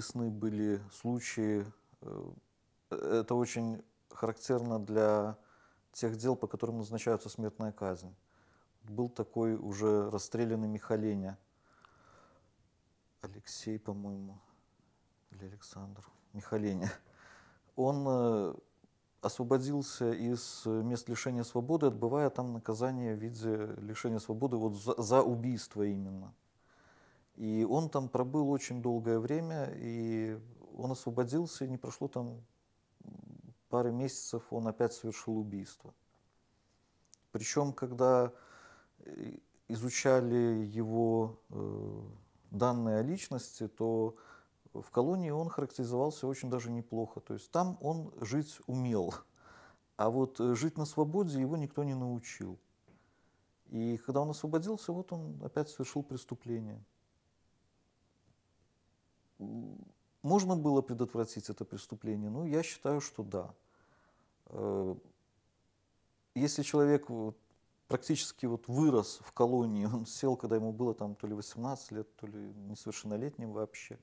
весны были случаи, э, это очень характерно для тех дел, по которым назначается смертная казнь. Был такой уже расстрелянный Михаленя, Алексей, по-моему, или Александр, Михаленя. Он э, освободился из мест лишения свободы, отбывая там наказание в виде лишения свободы вот за, за убийство именно. И он там пробыл очень долгое время, и он освободился, и не прошло там пары месяцев, он опять совершил убийство. Причем, когда э, изучали его э, данные о личности, то в колонии он характеризовался очень даже неплохо. То есть там он жить умел, а вот э, жить на свободе его никто не научил. И когда он освободился, вот он опять совершил преступление. Можно было предотвратить это преступление? Ну, я считаю, что да. Э, если человек практически вот вырос в колонии, он сел, когда ему было там то ли 18 лет, то ли несовершеннолетним вообще,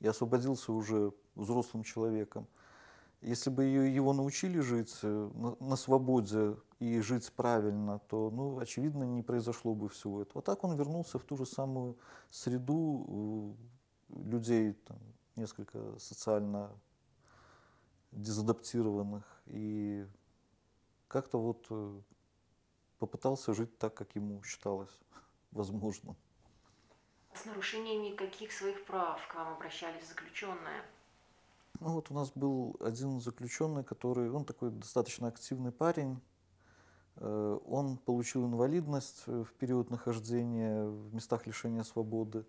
и освободился уже взрослым человеком. Если бы его научили жить э, на, свободе и жить правильно, то, ну, очевидно, не произошло бы всего этого. А так он вернулся в ту же самую среду э, людей, там, несколько социально дезадаптированных, и как-то вот э, попытался жить так, как ему считалось возможным. С нарушениями каких своих прав к вам обращались заключенные? Ну вот у нас был один заключенный, который, он такой достаточно активный парень, э, он получил инвалидность в период нахождения в местах лишения свободы.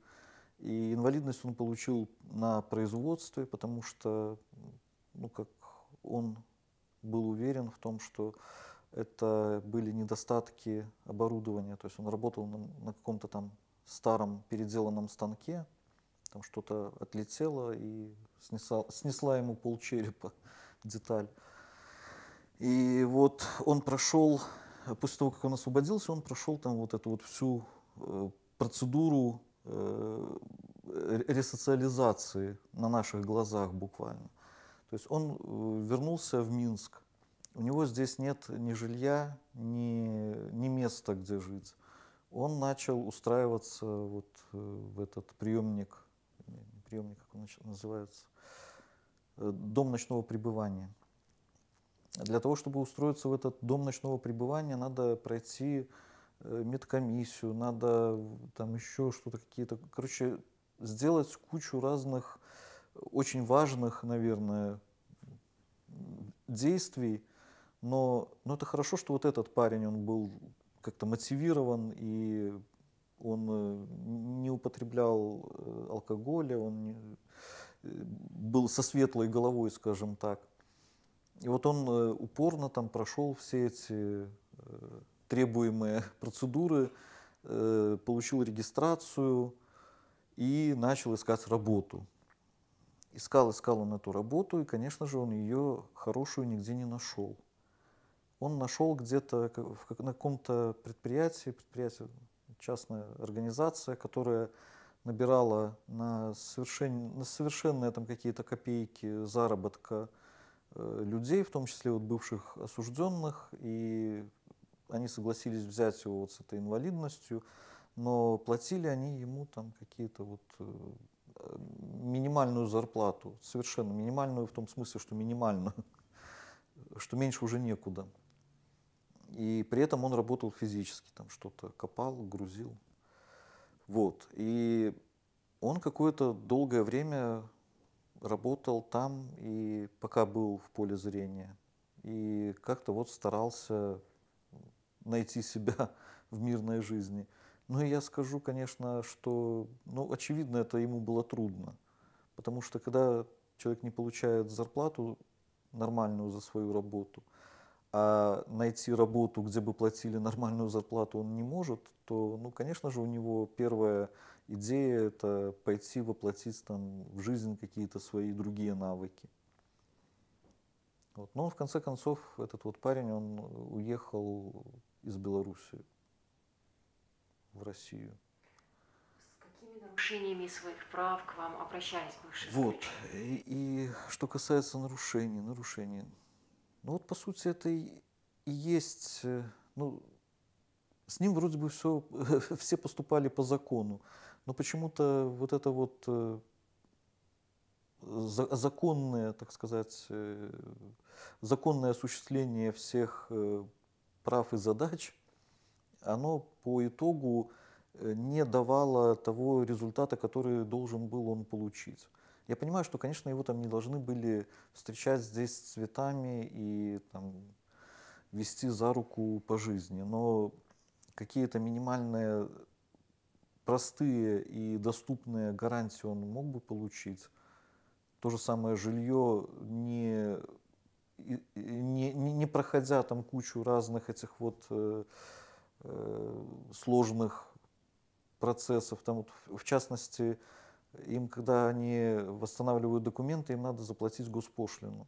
И инвалидность он получил на производстве, потому что, ну, как он был уверен в том, что это были недостатки оборудования. То есть он работал на, на каком-то там старом переделанном станке, там что-то отлетело и снесла, снесла ему полчерепа деталь. И вот он прошел, после того, как он освободился, он прошел там вот эту вот всю э, процедуру ресоциализации на наших глазах буквально. То есть он э, вернулся в Минск. У него здесь нет ни жилья, ни, ни места, где жить. Он начал устраиваться вот э, в этот приемник, приемник, как он называется, э, дом ночного пребывания. Для того, чтобы устроиться в этот дом ночного пребывания, надо пройти медкомиссию, надо там еще что-то какие-то, короче, сделать кучу разных очень важных, наверное, действий, но, но это хорошо, что вот этот парень, он был как-то мотивирован, и он э, не употреблял э, алкоголя, он не, э, был со светлой головой, скажем так. И вот он упорно там прошел все эти требуемые процедуры, получил регистрацию и начал искать работу. Искал, искал он эту работу, и, конечно же, он ее хорошую нигде не нашел. Он нашел где-то на каком-то предприятии, предприятие, частная организация, которая набирала на, совершен, на совершенные там какие-то копейки заработка э, людей, в том числе вот бывших осужденных, и они согласились взять его вот с этой инвалидностью, но платили они ему там какие-то вот э, минимальную зарплату, совершенно минимальную в том смысле, что минимальную, что меньше уже некуда. И при этом он работал физически, там что-то копал, грузил. Вот. И он какое-то долгое время работал там, и пока был в поле зрения. И как-то вот старался найти себя в мирной жизни. Ну и я скажу, конечно, что, ну, очевидно, это ему было трудно. Потому что когда человек не получает зарплату нормальную за свою работу, а найти работу, где бы платили нормальную зарплату, он не может, то, ну, конечно же, у него первая идея – это пойти воплотить там, в жизнь какие-то свои другие навыки. Вот. Но в конце концов этот вот парень, он уехал из Беларуси в Россию. С какими нарушениями своих прав к вам обращались бывшие Вот. И, и что касается нарушений, нарушений. Ну вот, по сути, это и, и есть, э, ну, с ним вроде бы все, все поступали по закону, но почему-то вот это вот э, за- законное, так сказать, э, законное осуществление всех прав и задач, оно по итогу э, не давало того результата, который должен был он получить. Я понимаю, что, конечно, его там не должны были встречать здесь цветами и там, вести за руку по жизни, но какие-то минимальные простые и доступные гарантии он мог бы получить. То же самое жилье, не, не, не проходя там кучу разных этих вот э, э, сложных процессов. Там вот, в- частности, им, когда они восстанавливают документы, им надо заплатить госпошлину.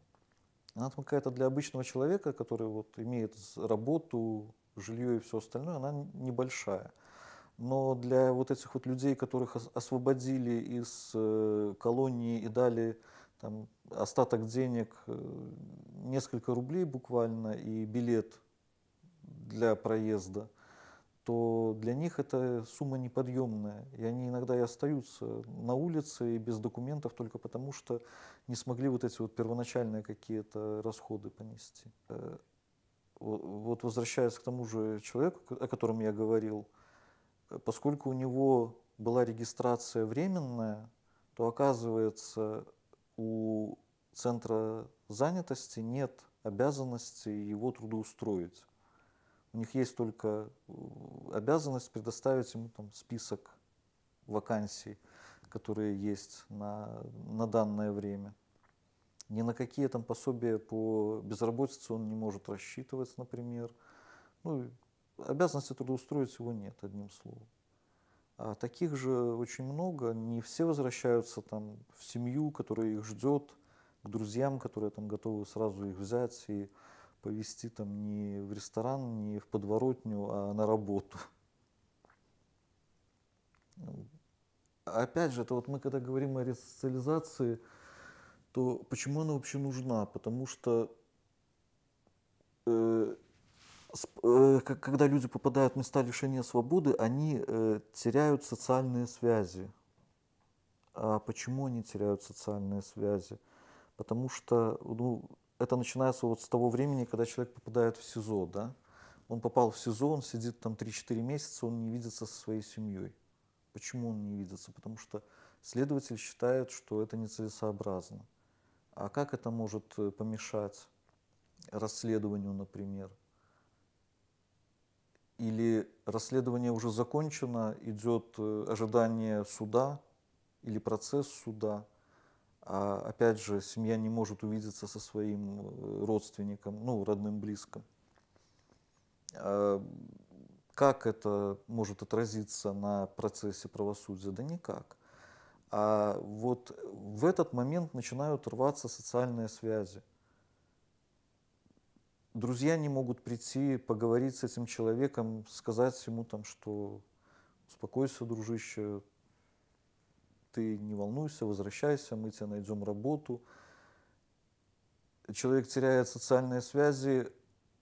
Она там какая-то для обычного человека, который вот имеет работу, жилье и все остальное, она небольшая. Но для вот этих вот людей, которых ос- освободили из э, колонии и дали там, остаток денег, э, несколько рублей буквально, и билет для проезда, то для них эта сумма неподъемная. И они иногда и остаются на улице и без документов только потому, что не смогли вот эти вот первоначальные какие-то расходы понести. Э, во- Вот возвращаясь к тому же человеку, о котором я говорил, э, поскольку у него была регистрация временная, то оказывается у центра занятости нет обязанности его трудоустроить. У них есть только э, обязанность предоставить ему там список вакансий, которые есть на, на данное время. Ни на какие там пособия по безработице он не может рассчитывать, например. Ну, обязанности трудоустроить его нет, одним словом. А таких же очень много. Не все возвращаются там в семью, которая их ждет, к друзьям, которые там готовы сразу их взять и повезти там не в ресторан, не в подворотню, а на работу. Ну, Опять же, это вот мы когда говорим о ресоциализации, то почему она вообще нужна? Потому что э, когда люди попадают в места лишения свободы, они э, теряют социальные связи. А почему они теряют социальные связи? Потому что ну, это начинается вот с того времени, когда человек попадает в СИЗО, да? Он попал в СИЗО, он сидит там 3-4 месяца, он не видится со своей семьей. Почему он не видится? Потому что следователь считает, что это нецелесообразно. А как это может э, помешать расследованию, например? Или расследование уже закончено, идет э, ожидание суда или процесс суда, а опять же семья не может увидеться со своим э, родственником, ну, родным, близким. А Как это может отразиться на процессе правосудия? Да никак. А вот в этот момент начинают рваться социальные связи. Друзья не могут прийти, поговорить с этим человеком, сказать ему там, что успокойся, дружище, ты не волнуйся, возвращайся, мы тебе найдем работу. Человек теряет социальные связи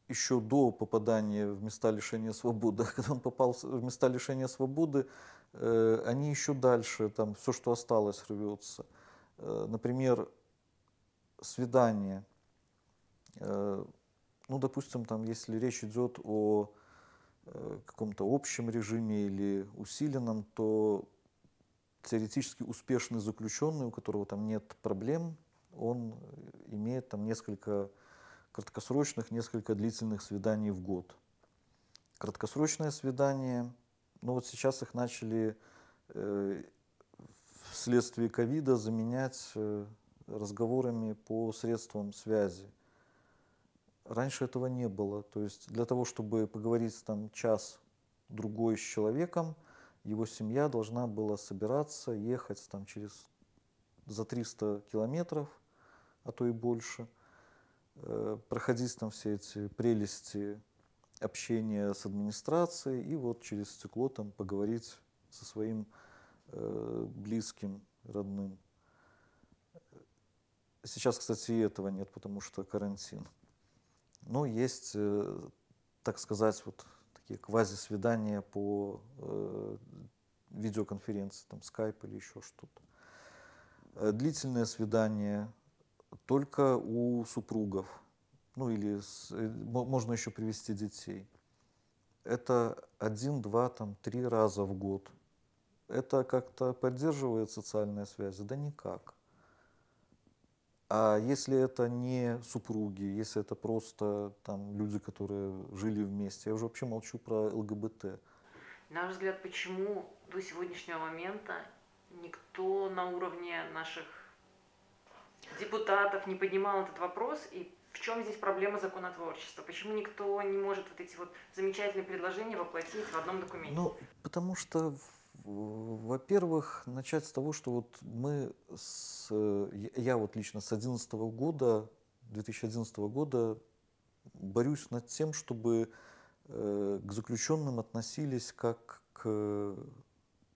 еще до попадания в места лишения свободы. А Когда он попал в места лишения свободы, э, они еще дальше, там все, что осталось, рвется. Э, Например, свидание. Э, Ну, допустим, там, если речь идет о э, каком-то общем режиме или усиленном, то теоретически успешный заключенный, у которого там нет проблем, он имеет там несколько краткосрочных, несколько длительных свиданий в год. Краткосрочные свидания, ну вот сейчас их начали э, вследствие ковида заменять э, разговорами по средствам связи. Раньше этого не было. То есть для того, чтобы поговорить там час-другой с человеком, его семья должна была собираться, ехать там через за 300 километров, а то и больше, э, проходить там все эти прелести общения с администрацией и вот через стекло там поговорить со своим э, близким, родным. Сейчас, кстати, и этого нет, потому что карантин. Но есть, э, так сказать, вот такие квази-свидания по э, видеоконференции, там, скайп или еще что-то. Э, длительное свидание только у супругов, ну или с, можно еще привести детей. Это один, два, там, три раза в год. Это как-то поддерживает социальные связи? Да никак. А если это не супруги, если это просто там люди, которые жили вместе, я уже вообще молчу про ЛГБТ. На ваш взгляд, почему до сегодняшнего момента никто на уровне наших депутатов не поднимал этот вопрос и в чем здесь проблема законотворчества? Почему никто не может вот эти вот замечательные предложения воплотить в одном документе? Ну, потому что во-первых, начать с того, что вот мы, с, я вот лично с 2011 года, 2011 года борюсь над тем, чтобы э, к заключенным относились как к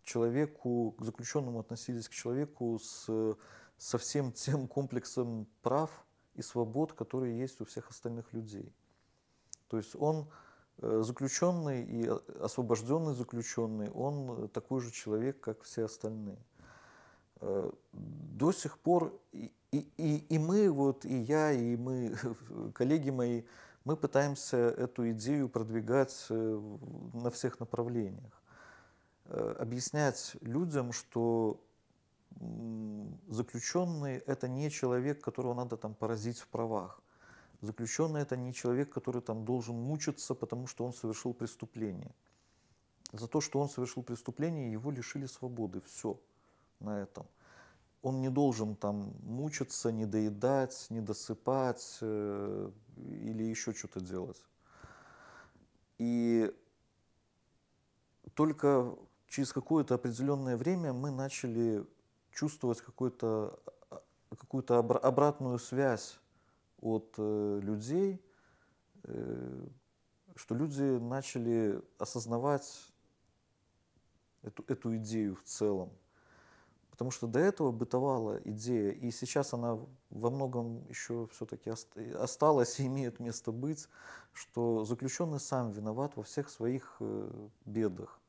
человеку, к заключенному относились к человеку с, со всем тем комплексом прав и свобод, которые есть у всех остальных людей. То есть он заключенный и освобожденный заключенный, он такой же человек, как все остальные. Э, до сих пор и, и, и мы, вот, и я, и мы, коллеги мои, мы пытаемся эту идею продвигать э, на всех направлениях. Объяснять людям, что заключенный – это не человек, которого надо там поразить в правах. Заключенный – это не человек, который там должен мучиться, потому что он совершил преступление. За то, что он совершил преступление, его лишили свободы. Все на этом. Он не должен там мучиться, не доедать, не досыпать э, или еще что-то делать. И только через какое-то определенное время мы начали чувствовать какую-то какую обратную связь от э, людей, э, что люди начали осознавать эту, эту идею в целом. Потому что до этого бытовала идея, и сейчас она во многом еще все-таки осталась и имеет место быть, что заключенный сам виноват во всех своих э, бедах.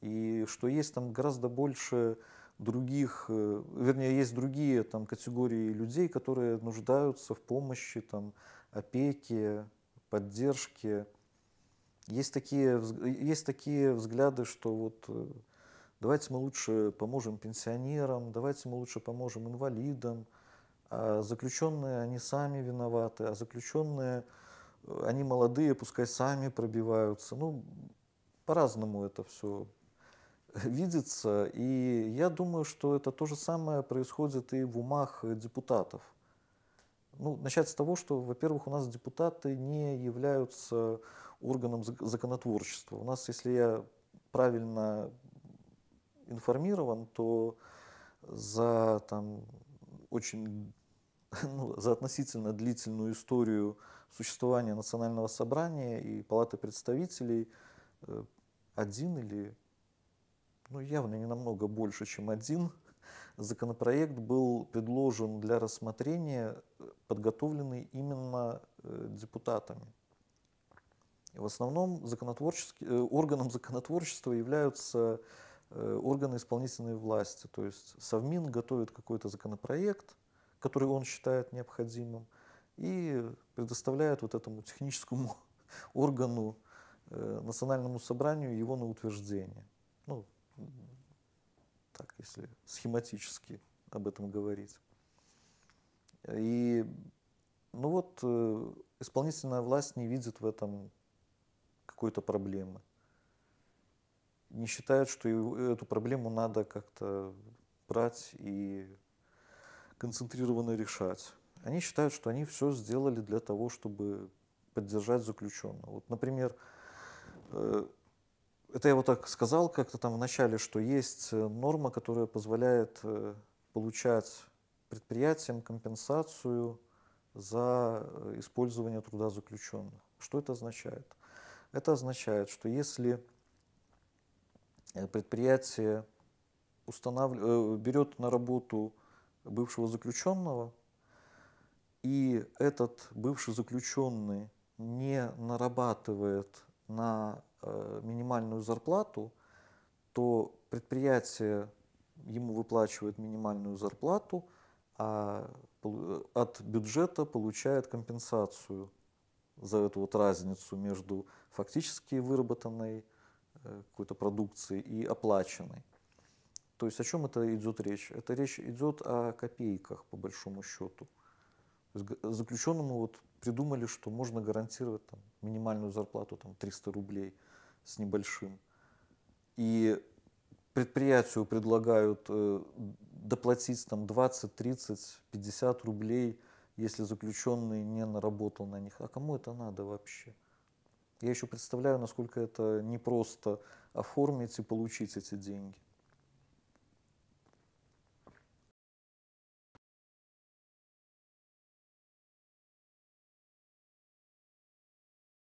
И что есть там гораздо больше других, э, вернее, есть другие там, категории людей, которые нуждаются в помощи, там, опеке, поддержке. Есть такие, есть такие взгляды, что вот э, давайте мы лучше поможем пенсионерам, давайте мы лучше поможем инвалидам, а заключенные, они сами виноваты, а заключенные, э, они молодые, пускай сами пробиваются. Ну, по-разному это все видится. И я думаю, что это то же самое происходит и в умах депутатов. Ну, начать с того, что, во-первых, у нас депутаты не являются органом законотворчества. У нас, если я правильно информирован, то за там, очень ну, за относительно длительную историю существования Национального собрания и Палаты представителей э, один или ну, явно не намного больше, чем один, законопроект был предложен для рассмотрения, э, подготовленный именно э, депутатами. В основном законотворческий, э, органом законотворчества являются органы исполнительной власти. То есть Совмин готовит какой-то законопроект, который он считает необходимым, и предоставляет вот этому техническому органу, национальному собранию его на утверждение. Ну, так, если схематически об этом говорить. И ну вот э, исполнительная власть не видит в этом какой-то проблемы. Не считает, что эту проблему надо как-то брать и концентрированно решать. Они считают, что они все сделали для того, чтобы поддержать заключенного. Вот, например, э, это я вот так сказал как-то там в начале, что есть э, норма, которая позволяет э, получать предприятиям компенсацию за э, использование труда заключенных. Что это означает? Это означает, что если предприятие устанавли... э, берет на работу бывшего заключенного, и этот бывший заключенный не нарабатывает на э, минимальную зарплату, то предприятие ему выплачивает минимальную зарплату, а пол- от бюджета получает компенсацию за эту вот разницу между фактически выработанной э, какой-то продукцией и оплаченной. То есть о чем это идет речь? Это речь идет о копейках, по большому счету. Заключенному вот придумали, что можно гарантировать там, минимальную зарплату там, 300 рублей с небольшим. И предприятию предлагают э, доплатить там 20, 30, 50 рублей, если заключенный не наработал на них. А кому это надо вообще? Я еще представляю, насколько это непросто оформить и получить эти деньги.